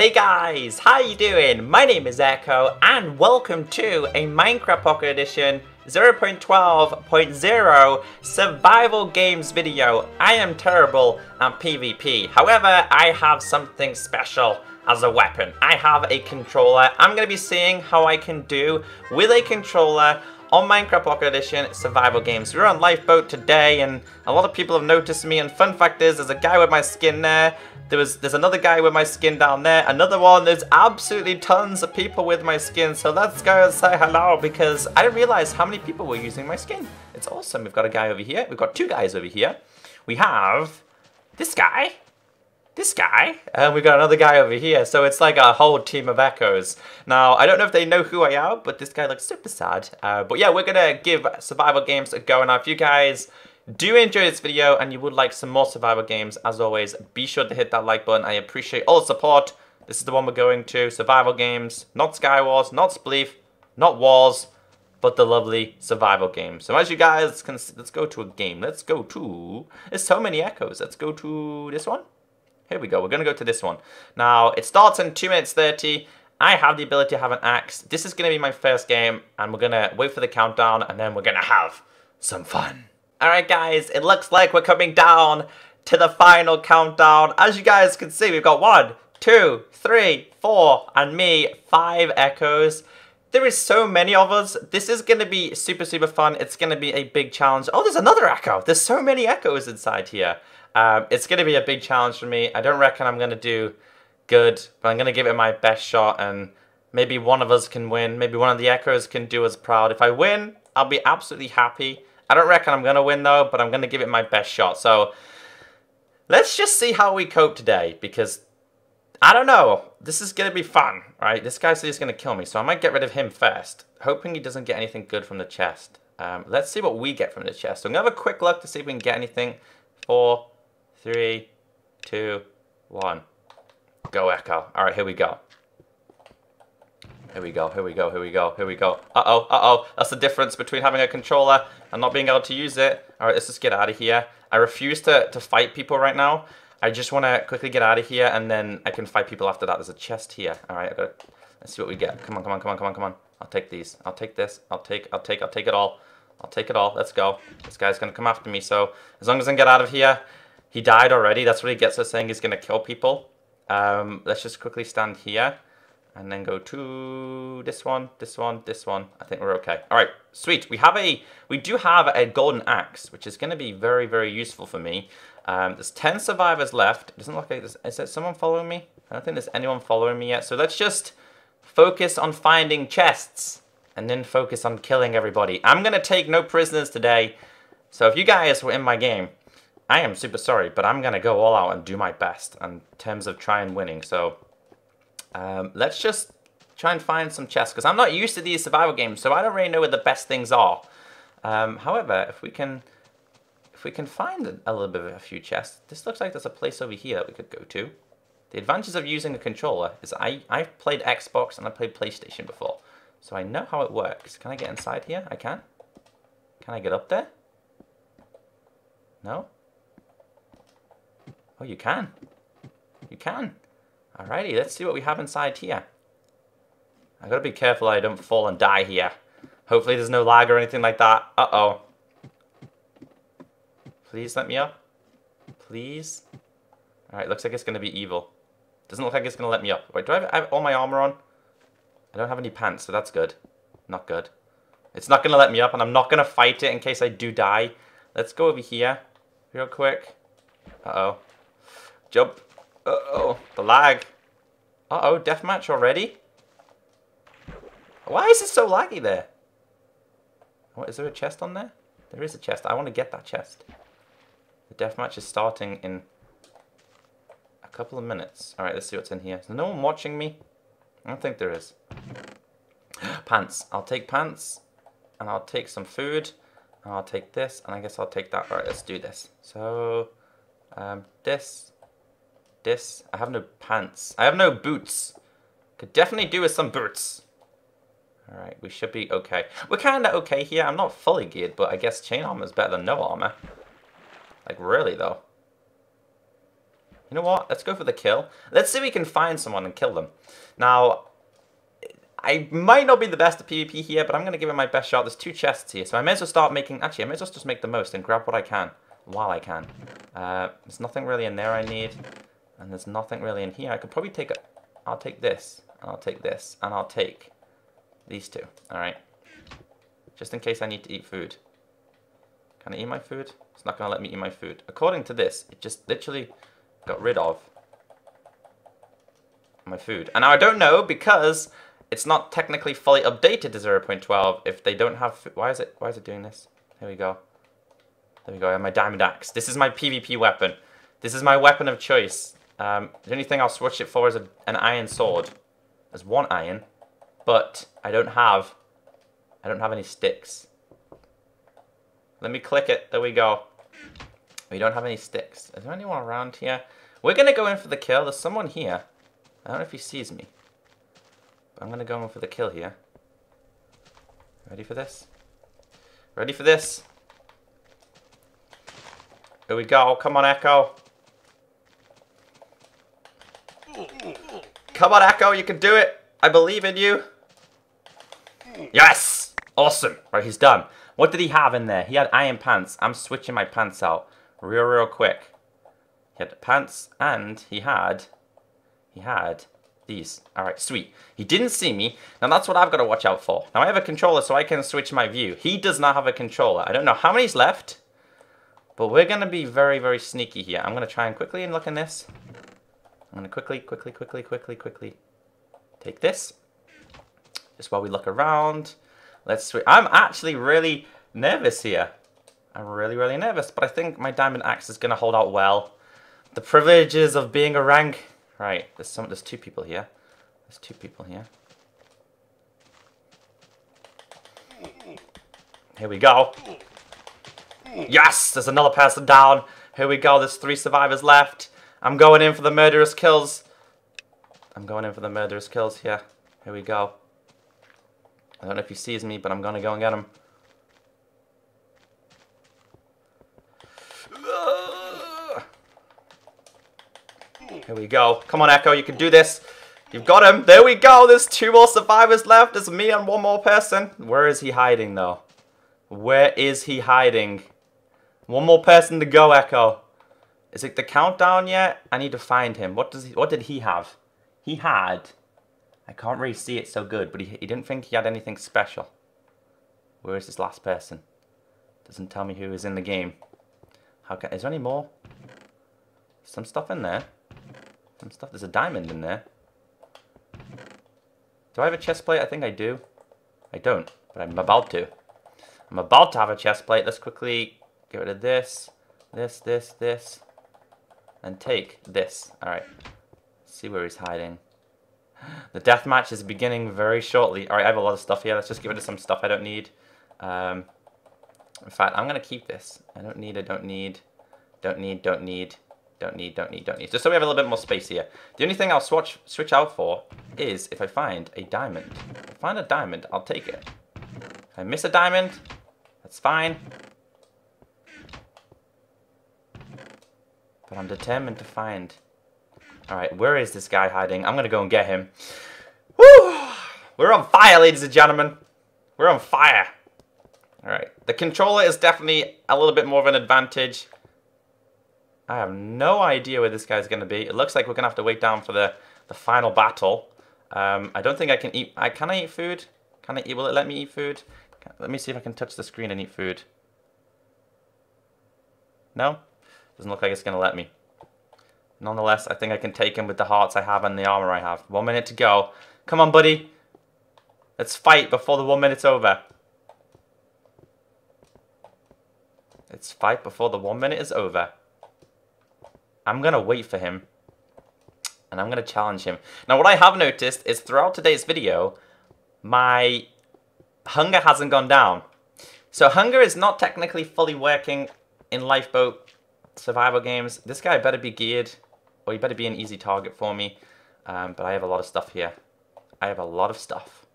Hey guys, how you doing? My name is Ecko and welcome to a Minecraft Pocket Edition 0.12.0 survival games video. I am terrible at PvP. However, I have something special as a weapon. I have a controller. I'm going to be seeing how I can do with a controller on Minecraft Pocket Edition survival games. We're on Lifeboat today and a lot of people have noticed me and fun fact is there's a guy with my skin there. There was there's another guy with my skin down there. Another one. There's absolutely tons of people with my skin. So let's go and say hello because I didn't realize how many people were using my skin. It's awesome. We've got a guy over here. We've got two guys over here. We have this guy this guy, and we've got another guy over here. So it's like a whole team of Eckos. Now, I don't know if they know who I am, but this guy looks super sad. Uh, but yeah, we're gonna give survival games a go. Now, if you guys do enjoy this video and you would like some more survival games, as always, be sure to hit that like button. I appreciate all the support. This is the one we're going to. Survival games, not Skywars, not Spleef, not Wars, but the lovely survival game. So as you guys can, see, let's go to a game. Let's go to, there's so many Eckos. Let's go to this one. Here we go. We're going to go to this one. Now, it starts in 2 minutes 30. I have the ability to have an axe. This is going to be my first game, and we're going to wait for the countdown, and then we're going to have some fun. Alright guys, it looks like we're coming down to the final countdown. As you guys can see, we've got one, two, three, four, and me, five Eckos. There is so many of us. This is going to be super, super fun. It's going to be a big challenge. Oh, there's another Ecko. There's so many Eckos inside here. Um, it's going to be a big challenge for me. I don't reckon I'm going to do good, but I'm going to give it my best shot and maybe one of us can win. Maybe one of the Eckos can do us proud. If I win, I'll be absolutely happy. I don't reckon I'm going to win though, but I'm going to give it my best shot. So let's just see how we cope today because I don't know. This is going to be fun, right? This guy says he's going to kill me, so I might get rid of him first, hoping he doesn't get anything good from the chest. Um, let's see what we get from the chest. So I'm going to have a quick look to see if we can get anything. Four, three, two, one. Go Ecko. All right, here we go. Here we go, here we go, here we go, here we go. Uh-oh, uh-oh. That's the difference between having a controller and not being able to use it. All right, let's just get out of here. I refuse to, to fight people right now. I just want to quickly get out of here and then I can fight people after that. There's a chest here. All right, I got let's see what we get. Come on, come on, come on, come on, come on. I'll take these. I'll take this. I'll take, I'll take, I'll take it all. I'll take it all. Let's go. This guy's going to come after me. So as long as I can get out of here, he died already. That's what he gets us saying he's going to kill people. Um, let's just quickly stand here and then go to this one, this one, this one. I think we're okay. All right, sweet. We have a, we do have a golden axe, which is going to be very, very useful for me. Um, there's 10 survivors left. It doesn't look like there's, is there someone following me? I don't think there's anyone following me yet. So let's just focus on finding chests and then focus on killing everybody. I'm going to take no prisoners today. So if you guys were in my game, I am super sorry, but I'm going to go all out and do my best in terms of trying winning. So um, let's just try and find some chests, because I'm not used to these survival games, so I don't really know where the best things are. Um, however, if we can if we can find a little bit of a few chests, this looks like there's a place over here that we could go to. The advantage of using a controller is I, I've played Xbox and I played PlayStation before, so I know how it works. Can I get inside here? I can. Can I get up there? No? Oh, you can. You can. Alrighty, let's see what we have inside here. I gotta be careful I don't fall and die here. Hopefully there's no lag or anything like that. Uh-oh. Please let me up. Please. Alright, looks like it's gonna be evil. Doesn't look like it's gonna let me up. Wait, do I have, I have all my armor on? I don't have any pants, so that's good. Not good. It's not gonna let me up, and I'm not gonna fight it in case I do die. Let's go over here real quick. Uh-oh. Jump. Uh-oh. The lag. Uh-oh. Deathmatch already? Why is it so laggy there? What, is there a chest on there? There is a chest. I want to get that chest. The deathmatch is starting in a couple of minutes. Alright, let's see what's in here. Is no one watching me? I don't think there is. pants. I'll take pants. And I'll take some food. And I'll take this. And I guess I'll take that. Alright, let's do this. So, um, this this. I have no pants. I have no boots. Could definitely do with some boots. Alright, we should be okay. We're kind of okay here. I'm not fully geared, but I guess chain armor is better than no armor. Like, really, though. You know what? Let's go for the kill. Let's see if we can find someone and kill them. Now, I might not be the best at PvP here, but I'm going to give it my best shot. There's two chests here, so I may as well start making... Actually, I may as well just make the most and grab what I can while I can. Uh, there's nothing really in there I need, and there's nothing really in here. I could probably take a... I'll take this, and I'll take this, and I'll take these two, alright? Just in case I need to eat food. Can I eat my food? It's not going to let me eat my food. According to this, it just literally got rid of my food. And now I don't know because it's not technically fully updated to 0.12 if they don't have... Why is it Why is it doing this? Here we go. There we go, I have my diamond axe. This is my PvP weapon. This is my weapon of choice. Um, the only thing I'll switch it for is a, an iron sword. There's one iron, but I don't have... I don't have any sticks. Let me click it. There we go. We don't have any sticks. Is there anyone around here? We're going to go in for the kill. There's someone here. I don't know if he sees me. But I'm going to go in for the kill here. Ready for this? Ready for this? Here we go. Come on, Ecko. Come on, Ecko. You can do it. I believe in you. Yes! Awesome. Right, he's done. What did he have in there? He had iron pants. I'm switching my pants out real, real quick. He had pants and he had, he had these. Alright, sweet. He didn't see me. Now that's what I've got to watch out for. Now I have a controller so I can switch my view. He does not have a controller. I don't know how many's left. But we're going to be very, very sneaky here. I'm going to try and quickly and look in this. I'm going to quickly, quickly, quickly, quickly, quickly take this. Just while we look around. Let's switch. I'm actually really nervous here. I'm really, really nervous, but I think my diamond axe is going to hold out well. The privileges of being a rank. Right, there's some. There's two people here. There's two people here. Here we go. Yes, there's another person down. Here we go. There's three survivors left. I'm going in for the murderous kills. I'm going in for the murderous kills here. Here we go. I don't know if he sees me, but I'm going to go and get him. Here we go. Come on, Ecko. You can do this. You've got him. There we go. There's two more survivors left. There's me and one more person. Where is he hiding, though? Where is he hiding? One more person to go, Ecko. Is it the countdown yet? I need to find him. What does he, What did he have? He had... I can't really see it so good, but he, he didn't think he had anything special. Where is this last person? Doesn't tell me who is in the game. How can, is there any more? Some stuff in there. Some stuff. There's a diamond in there. Do I have a chest plate? I think I do. I don't, but I'm about to. I'm about to have a chest plate. Let's quickly get rid of this, this, this, this, and take this. Alright. See where he's hiding. The death match is beginning very shortly. Alright, I have a lot of stuff here. Let's just get rid of some stuff I don't need. Um, in fact, I'm going to keep this. I don't need, I don't need, don't need, don't need. Don't need, don't need, don't need. Just so we have a little bit more space here. The only thing I'll switch switch out for is if I find a diamond. If I find a diamond, I'll take it. If I miss a diamond, that's fine. But I'm determined to find... Alright, where is this guy hiding? I'm gonna go and get him. Woo! We're on fire, ladies and gentlemen. We're on fire. Alright, the controller is definitely a little bit more of an advantage. I have no idea where this guy's to be. It looks like we're to have to wait down for the, the final battle. Um, I don't think I can eat... I Can I eat food? Can I eat... Will it let me eat food? Let me see if I can touch the screen and eat food. No? Doesn't look like it's going to let me. Nonetheless, I think I can take him with the hearts I have and the armor I have. One minute to go. Come on, buddy. Let's fight before the one minute's over. Let's fight before the one minute is over. I'm going to wait for him. And I'm going to challenge him. Now, what I have noticed is throughout today's video, my hunger hasn't gone down. So hunger is not technically fully working in lifeboat survival games. This guy better be geared, or he better be an easy target for me. Um, but I have a lot of stuff here. I have a lot of stuff.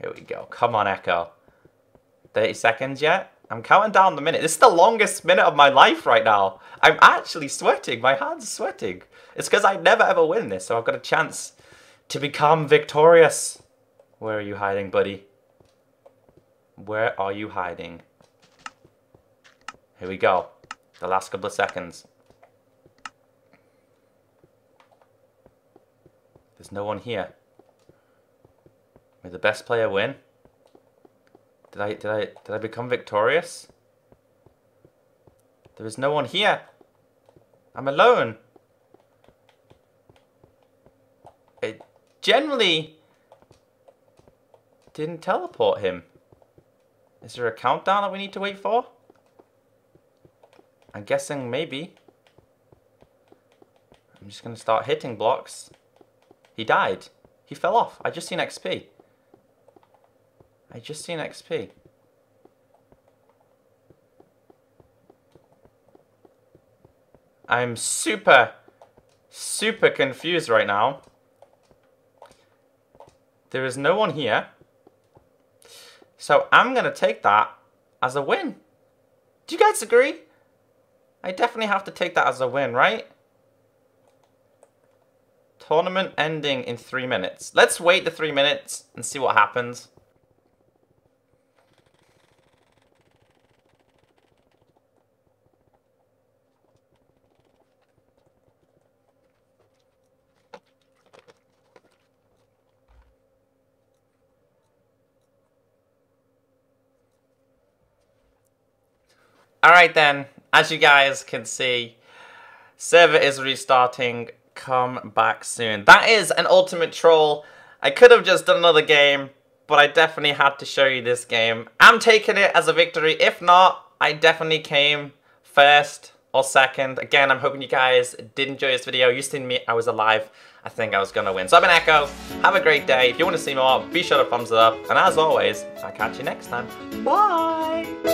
Here we go. Come on, Ecko. 30 seconds yet? I'm counting down the minute. This is the longest minute of my life right now. I'm actually sweating. My hands are sweating. It's because I never ever win this, so I've got a chance to become victorious. Where are you hiding, buddy? Where are you hiding? Here we go. The last couple of seconds. There's no one here. May the best player win. Did I did I did I become victorious? There is no one here. I'm alone. It generally didn't teleport him. Is there a countdown that we need to wait for? I'm guessing maybe. I'm just going to start hitting blocks. He died. He fell off. I just seen XP. I just seen XP. I'm super, super confused right now. There is no one here. So I'm going to take that as a win. Do you guys agree? I definitely have to take that as a win, right? Tournament ending in three minutes. Let's wait the three minutes and see what happens. Alright then, as you guys can see, server is restarting. Come back soon. That is an ultimate troll. I could have just done another game, but I definitely had to show you this game. I'm taking it as a victory. If not, I definitely came first or second. Again, I'm hoping you guys did enjoy this video. You seen me, I was alive. I think I was to win. So I've been Ecko. Have a great day. If you want to see more, be sure to thumbs it up. And as always, I'll catch you next time. Bye!